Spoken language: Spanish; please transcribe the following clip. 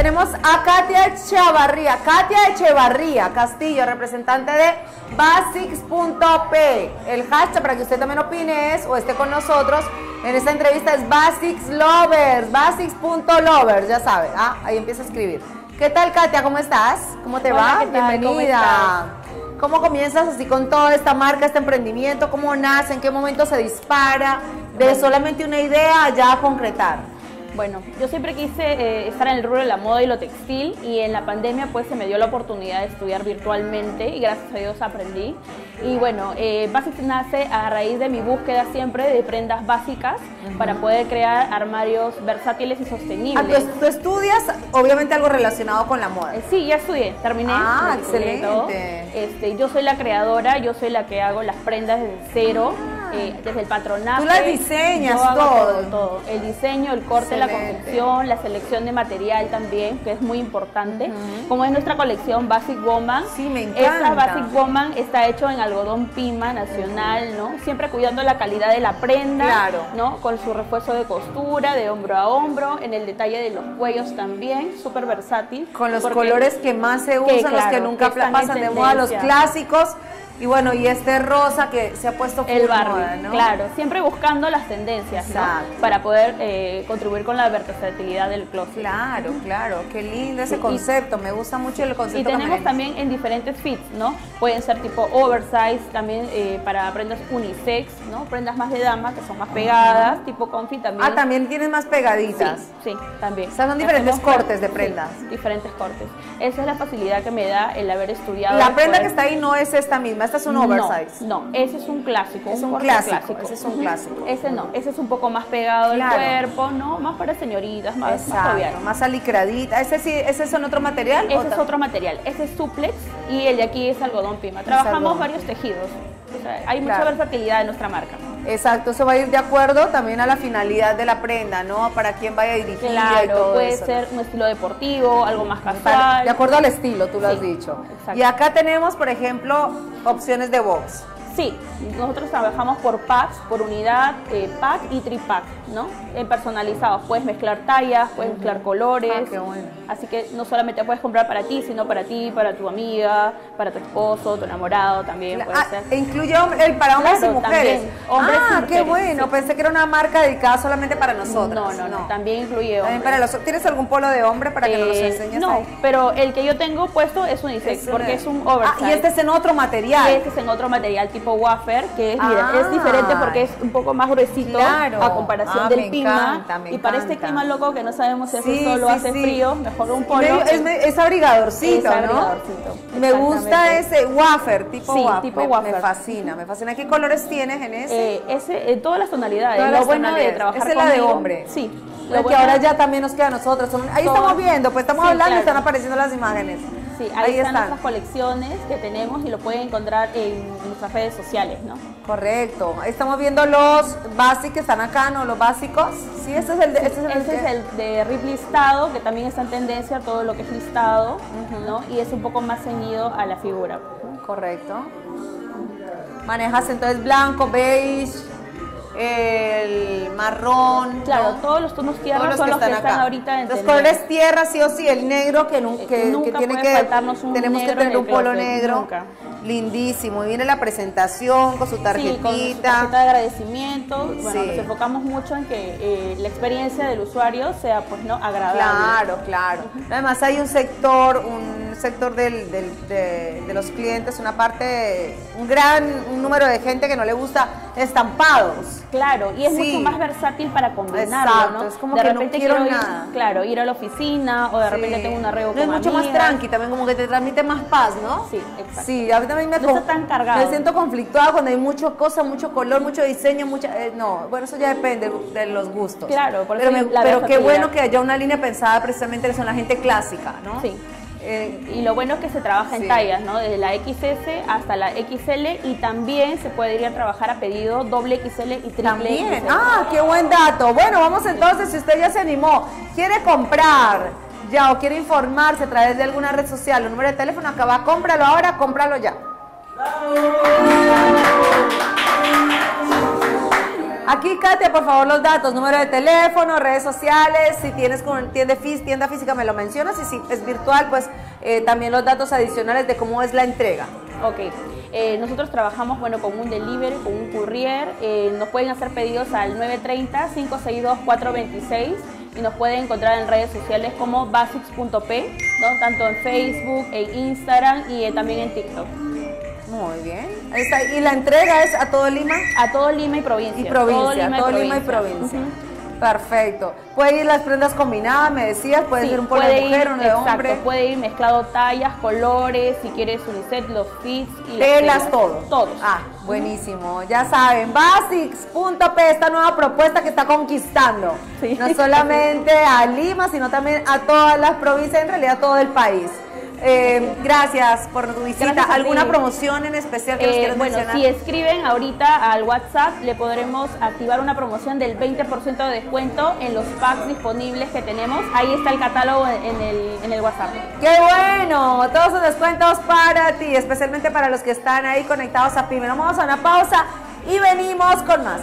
Tenemos a Katia Echevarría, Katia Echevarría Castillo, representante de Basics.p. El hashtag para que usted también opine es o esté con nosotros en esta entrevista es Basics Lovers, Basics.lovers, ya sabe, ¿ah? ahí empieza a escribir. ¿Qué tal Katia? ¿Cómo estás? ¿Cómo te va? Bienvenida. ¿Cómo comienzas así con toda esta marca, este emprendimiento? ¿Cómo nace? ¿En qué momento se dispara? De solamente una idea ya a concretar. Bueno, yo siempre quise eh, estar en el rubro de la moda y lo textil y en la pandemia pues se me dio la oportunidad de estudiar virtualmente y gracias a Dios aprendí. Y bueno, eh, Basics nace a raíz de mi búsqueda siempre de prendas básicas para poder crear armarios versátiles y sostenibles. Ah, ¿tú, estudias obviamente algo relacionado con la moda? Eh, sí, ya estudié, terminé. Ah, excelente. Este, yo soy la creadora, yo soy la que hago las prendas desde cero. Eh, desde el patronaje. Tú las diseñas todo. todo. El diseño, el corte, la confección, la selección de material también, que es muy importante. Como es nuestra colección Basic Woman. Sí, me encanta. Esta Basic Woman está hecho en algodón pima nacional, ¿no? Siempre cuidando la calidad de la prenda, claro. ¿no? Con su refuerzo de costura, de hombro a hombro, en el detalle de los cuellos también, súper versátil. Con los colores que más se usan, los que nunca pasan de moda, los clásicos y bueno, y este rosa que se ha puesto el barrio, ¿no? claro, siempre buscando las tendencias, ¿no? Para poder eh, contribuir con la versatilidad del closet. Claro, claro, qué lindo ese concepto, me gusta mucho el concepto. Y tenemos también en diferentes fits, ¿no? Pueden ser tipo oversize, también eh, para prendas unisex, ¿no? Prendas más de dama que son más pegadas, tipo comfy también. Ah, también tienen más pegaditas. Sí, también. O sea, son diferentes cortes de prendas. diferentes cortes. Esa es la facilidad que me da el haber estudiado. La prenda que está ahí no es esta misma, este es un oversize. No, ese es un clásico. Es un, clásico, Ese es un clásico. Ese no, ese es un poco más pegado al cuerpo, ¿no? Más para señoritas, más, Exacto, más, alicradita. ¿Ese sí, ese es otro material? Ese es otro material. Ese es suplex y el de aquí es algodón pima. Trabajamos varios tejidos. hay mucha versatilidad en nuestra marca. Exacto, eso va a ir de acuerdo también a la finalidad de la prenda, ¿no? Para quién vaya dirigida claro, y todo puede ser un estilo deportivo, algo más casual. de acuerdo al estilo, tú lo has dicho. Y acá tenemos, por ejemplo, opciones de box. Sí, nosotros trabajamos por packs, por unidad, eh, pack y tripack, ¿no? Eh, personalizados. Puedes mezclar tallas, puedes mezclar colores. Ah, qué bueno. Así que no solamente puedes comprar para ti, sino para ti, para tu amiga, para tu esposo, tu enamorado también puede ah, ser. Incluye el para hombres y mujeres. ah, qué bueno. Pensé que era una marca dedicada solamente para nosotros. No, no, no. También incluye hombres. para los, ¿Tienes algún polo de hombre para que nos lo eh, enseñes? No, pero el que yo tengo puesto es unisex, porque es un oversize. Ah, y este es en otro material. Y este es en otro material tipo wafer, que es, es diferente porque es un poco más gruesito a comparación del pima. y para este clima loco que no sabemos si hace solo hace frío, mejor un polo. Es, abrigadorcito, ¿no? Me gusta ese wafer, tipo wafer. tipo wafer. Me fascina, me fascina. ¿Qué colores tienes en ese? Eh, ese en todas las tonalidades. lo bueno de trabajar es la de hombre. Sí. Lo que ahora ya también nos queda a nosotros. Ahí estamos viendo, pues estamos hablando y están apareciendo las imágenes. Sí, ahí, están, nuestras colecciones que tenemos y lo pueden encontrar en nuestras redes sociales, ¿no? Correcto. Estamos viendo los básicos que están acá, ¿no? Los básicos. Sí, ese es el de, ese es el, de RIP listado, que también está en tendencia todo lo que es listado, ¿no? Y es un poco más ceñido a la figura. Correcto. Manejas entonces blanco, beige, el marrón. Claro, todos los tonos tierra son los que están, ahorita en Los colores tierra, sí o sí, el negro que, que, que tiene que tenemos que tener un polo negro. Lindísimo. Y viene la presentación con su tarjetita. Sí, con tarjeta de agradecimiento. Bueno, nos enfocamos mucho en que eh, la experiencia del usuario sea pues no agradable. Claro, claro. Además hay un sector, un sector del, de, los clientes, una parte, un gran número de gente que no le gusta estampados. Claro, y es mucho más versátil para combinarlo, Exacto, es como que no quiero, ir, claro, ir a la oficina o de repente tengo un arreglo con Es mucho más tranqui, también como que te transmite más paz, ¿no? Sí, exacto. Sí, a mí también me, no está tan cargado. me siento conflictuada cuando hay mucha cosa, mucho color, mucho diseño, mucha... Eh, no, bueno, eso ya depende de los gustos. Claro, por pero, pero qué bueno que haya una línea pensada precisamente en la gente clásica, ¿no? Sí. Eh, y lo bueno es que se trabaja en tallas, ¿no? Desde la XS hasta la XL y también se puede ir a trabajar a pedido doble XL y triple también. Ah, qué buen dato. Bueno, vamos entonces, si usted ya se animó, quiere comprar ya o quiere informarse a través de alguna red social, el número de teléfono acá va, cómpralo ahora, cómpralo ya. Aquí, Katia, por favor, los datos, número de teléfono, redes sociales, si tienes con tienda, tienda física me lo mencionas y si es virtual, pues eh, también los datos adicionales de cómo es la entrega. Ok, eh, nosotros trabajamos bueno, con un delivery, con un courier, eh, nos pueden hacer pedidos al 930-562-426 y nos pueden encontrar en redes sociales como basics.p, ¿no? tanto en Facebook, en Instagram y también en TikTok. Muy bien. Está. Y la entrega es a todo Lima A todo Lima y provincia. y provincia. Todo todo Lima y provincia. Perfecto. Puede ir las prendas combinadas, me decías, puede Sí, ser un polo de mujer, ir, uno de exacto, hombre. puede ir mezclado tallas, colores, si quieres unisex, los fits y las Telas, todo. Todos. Ah, buenísimo. Ya saben, Basics.p, esta nueva propuesta que está conquistando. Sí. No solamente a Lima, sino también a todas las provincias, en realidad todo el país. Eh, gracias por tu visita. Gracias ¿Alguna promoción en especial que nos Eh, quieras bueno, mencionar? si escriben ahorita al WhatsApp, le podremos activar una promoción del 20% de descuento en los packs disponibles que tenemos. Ahí está el catálogo en el, en el WhatsApp. ¡Qué bueno! Todos los descuentos para ti, especialmente para los que están ahí conectados a Pyme. Vamos a una pausa y venimos con más.